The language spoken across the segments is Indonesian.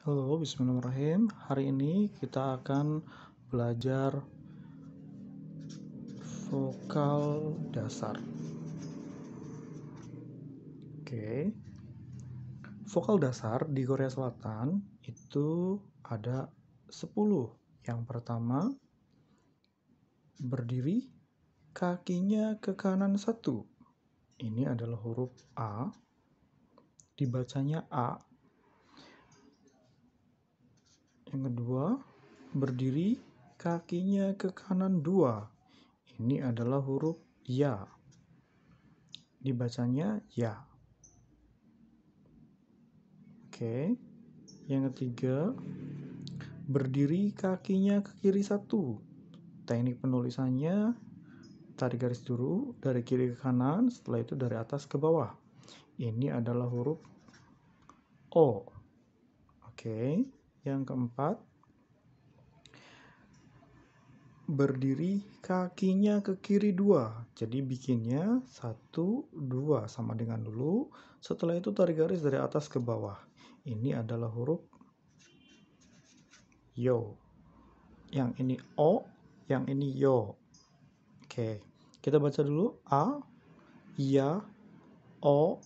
Halo, bismillahirrahmanirrahim. Hari ini kita akan belajar vokal dasar. Oke. Vokal dasar di Korea Selatan itu ada 10. Yang pertama berdiri kakinya ke kanan satu. Ini adalah huruf A. Dibacanya A Yang kedua, berdiri kakinya ke kanan dua. Ini adalah huruf ya. Dibacanya ya. Oke. Yang ketiga, berdiri kakinya ke kiri satu. Teknik penulisannya tarik garis dulu dari kiri ke kanan, setelah itu dari atas ke bawah. Ini adalah huruf O. Oke. Yang keempat, berdiri kakinya ke kiri dua. Jadi bikinnya satu, dua sama dengan dulu. Setelah itu tarik garis dari atas ke bawah. Ini adalah huruf yo. Yang ini o, yang ini yo. Oke, kita baca dulu a, ya, o,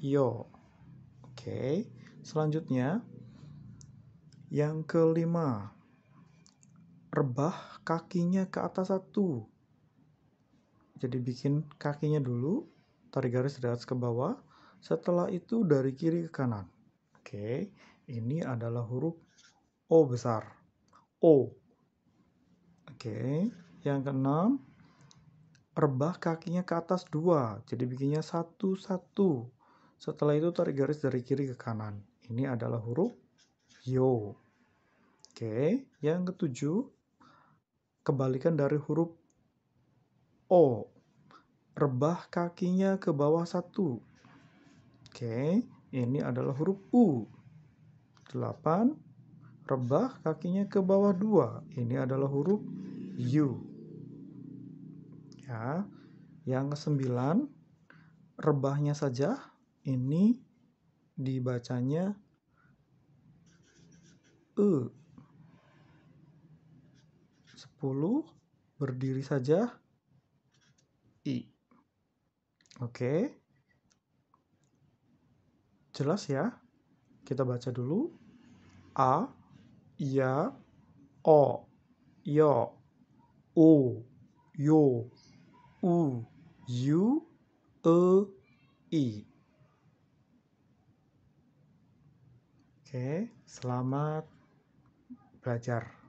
yo. Oke, selanjutnya yang kelima, rebah kakinya ke atas satu. Jadi bikin kakinya dulu, tarik garis dari atas ke bawah, setelah itu dari kiri ke kanan. Oke, ini adalah huruf O besar. O. Oke, yang keenam, rebah kakinya ke atas dua. Jadi bikinnya satu-satu. Setelah itu tarik garis dari kiri ke kanan. Ini adalah huruf Yo. Oke, yang ketujuh, kebalikan dari huruf O. Rebah kakinya ke bawah satu. Oke, ini adalah huruf U. Delapan, rebah kakinya ke bawah dua. Ini adalah huruf U. Ya, yang kesembilan, rebahnya saja. Ini dibacanya E. 10 berdiri saja I. Oke. Jelas ya? Kita baca dulu. A, Ya, O, Yo, U, Yo, U, U, E, I. Oke, selamat belajar.